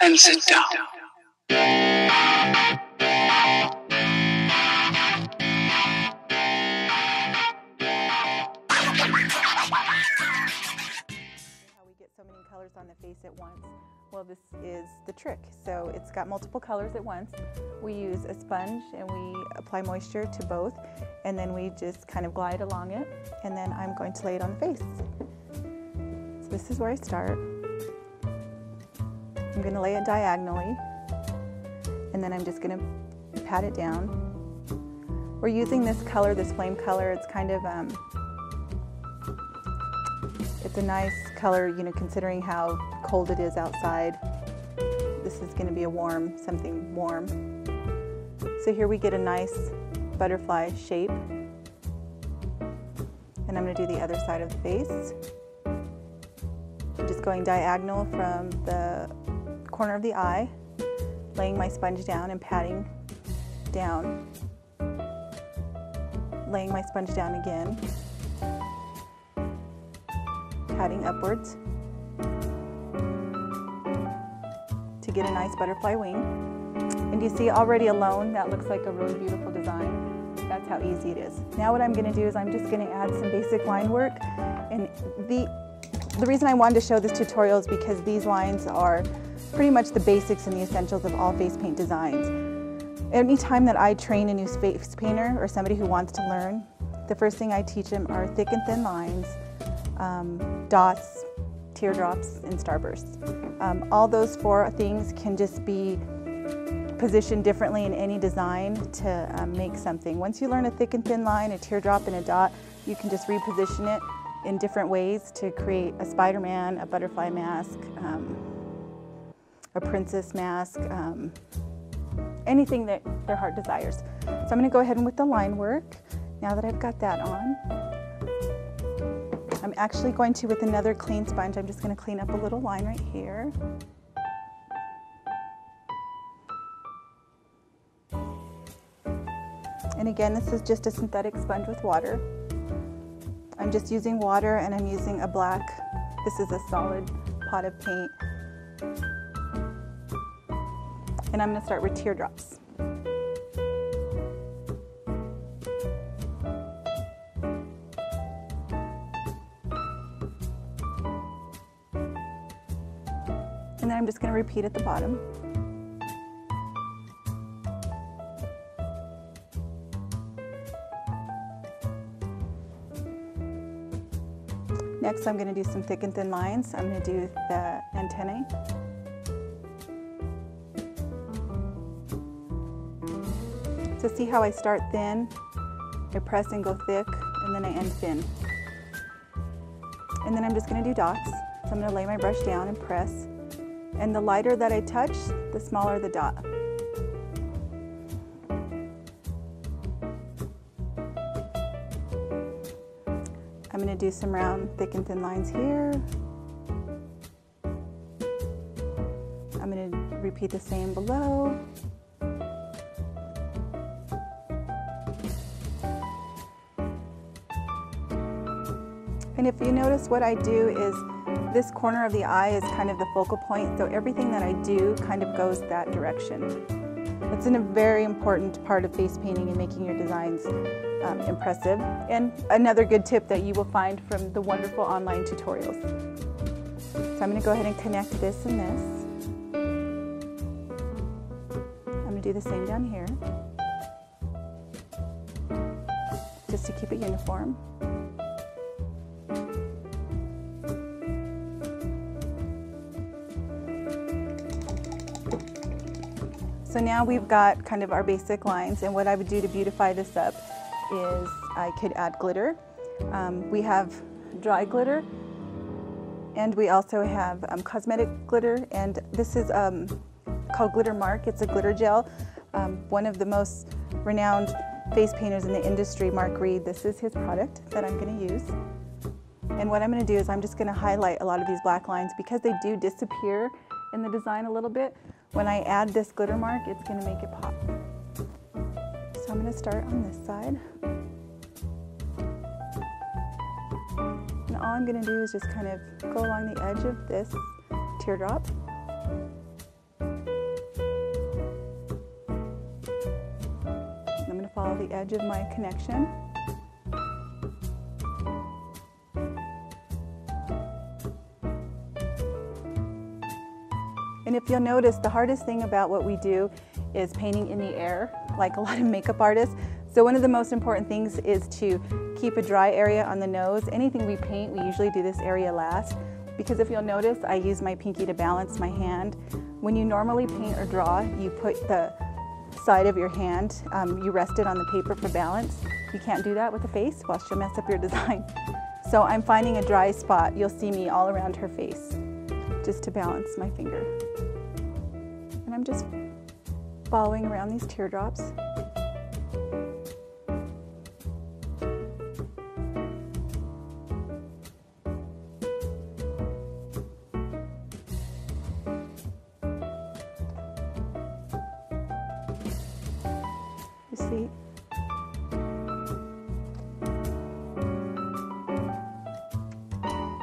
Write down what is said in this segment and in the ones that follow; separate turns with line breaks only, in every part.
and sit down.
how we get so many colors on the face at once. Well, this is the trick. So it's got multiple colors at once. We use a sponge and we apply moisture to both, and then we just kind of glide along it, and then I'm going to lay it on the face. So this is where I start. I'm going to lay it diagonally, and then I'm just going to pat it down. We're using this color, this flame color. It's kind of um, it's a nice color, you know, considering how cold it is outside. This is going to be a warm, something warm. So here we get a nice butterfly shape. And I'm going to do the other side of the face. I'm just going diagonal from the corner of the eye, laying my sponge down and patting down. Laying my sponge down again patting upwards to get a nice butterfly wing. And you see already alone, that looks like a really beautiful design. That's how easy it is. Now what I'm gonna do is I'm just gonna add some basic line work. And the, the reason I wanted to show this tutorial is because these lines are pretty much the basics and the essentials of all face paint designs. Anytime that I train a new face painter or somebody who wants to learn, the first thing I teach them are thick and thin lines, um, dots, teardrops, and starbursts. Um, all those four things can just be positioned differently in any design to um, make something. Once you learn a thick and thin line, a teardrop, and a dot, you can just reposition it in different ways to create a Spider-Man, a butterfly mask, um, a princess mask, um, anything that their heart desires. So I'm going to go ahead and with the line work, now that I've got that on, I'm actually going to, with another clean sponge, I'm just going to clean up a little line right here. And again, this is just a synthetic sponge with water. I'm just using water and I'm using a black, this is a solid pot of paint. And I'm going to start with teardrops. And then I'm just going to repeat at the bottom. Next, I'm going to do some thick and thin lines. I'm going to do the antennae. So see how I start thin, I press and go thick, and then I end thin. And then I'm just going to do dots. So I'm going to lay my brush down and press. And the lighter that I touch, the smaller the dot. I'm going to do some round, thick and thin lines here. I'm going to repeat the same below. And if you notice what I do is this corner of the eye is kind of the focal point, so everything that I do kind of goes that direction. It's a very important part of face painting and making your designs um, impressive. And another good tip that you will find from the wonderful online tutorials. So I'm going to go ahead and connect this and this. I'm going to do the same down here, just to keep it uniform. So now we've got kind of our basic lines and what I would do to beautify this up is I could add glitter. Um, we have dry glitter and we also have um, cosmetic glitter and this is um, called Glitter Mark. It's a glitter gel. Um, one of the most renowned face painters in the industry, Mark Reed, this is his product that I'm going to use. And what I'm going to do is I'm just going to highlight a lot of these black lines because they do disappear in the design a little bit. When I add this glitter mark, it's gonna make it pop. So I'm gonna start on this side. And all I'm gonna do is just kind of go along the edge of this teardrop. I'm gonna follow the edge of my connection. If you'll notice, the hardest thing about what we do is painting in the air, like a lot of makeup artists. So one of the most important things is to keep a dry area on the nose. Anything we paint, we usually do this area last because if you'll notice, I use my pinky to balance my hand. When you normally paint or draw, you put the side of your hand, um, you rest it on the paper for balance. You can't do that with the face, well, she'll mess up your design. So I'm finding a dry spot. You'll see me all around her face just to balance my finger. And I'm just following around these teardrops. You see?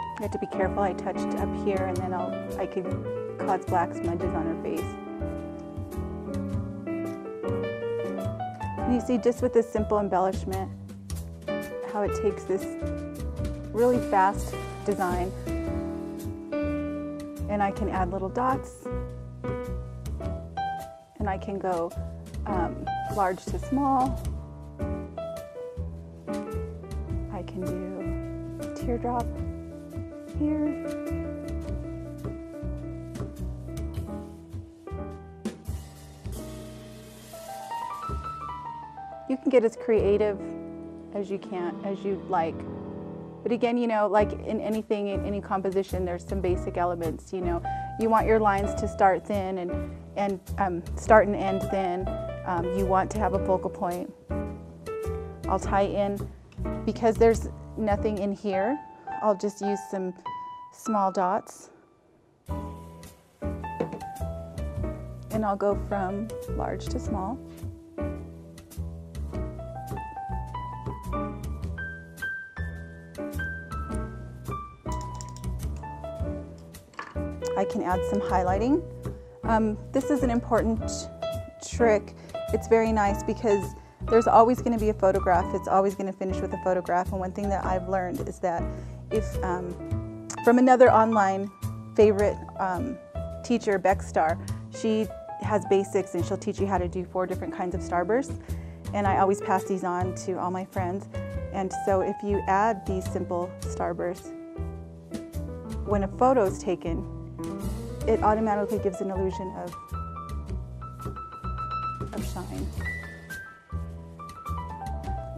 You have to be careful. I touched up here and then I'll, I could cause black smudges on her face. And you see just with this simple embellishment, how it takes this really fast design and I can add little dots and I can go um, large to small. I can do teardrop here. You can get as creative as you can, as you like. But again, you know, like in anything, in any composition, there's some basic elements. You know, you want your lines to start thin and and um, start and end thin. Um, you want to have a focal point. I'll tie in because there's nothing in here. I'll just use some small dots, and I'll go from large to small. I can add some highlighting. Um, this is an important trick. It's very nice because there's always going to be a photograph. It's always going to finish with a photograph. And one thing that I've learned is that if um, from another online favorite um, teacher, Beck Star, she has basics and she'll teach you how to do four different kinds of starbursts. And I always pass these on to all my friends. And so if you add these simple starbursts, when a photo is taken, it automatically gives an illusion of, of shine.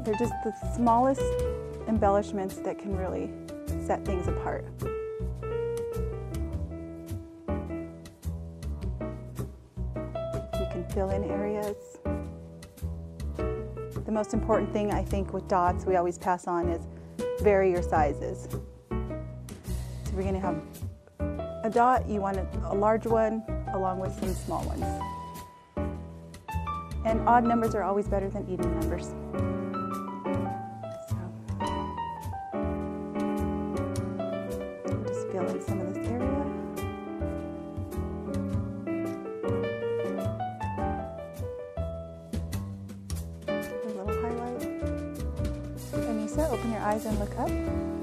They're just the smallest embellishments that can really set things apart. You can fill in areas. The most important thing I think with dots we always pass on is vary your sizes. So we're going to have a dot, you want a, large one along with some small ones. And odd numbers are always better than even numbers. So just fill in some of this area. A little highlight. Anissa, open your eyes and look up.